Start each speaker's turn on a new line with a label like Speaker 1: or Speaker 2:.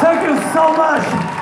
Speaker 1: Thank you so much.